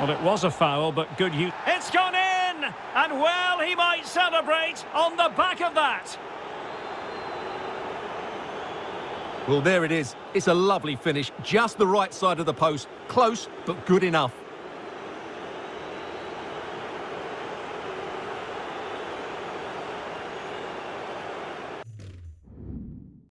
Well, it was a foul, but good use. It's gone in! And well, he might celebrate on the back of that. Well, there it is. It's a lovely finish. Just the right side of the post. Close, but good enough.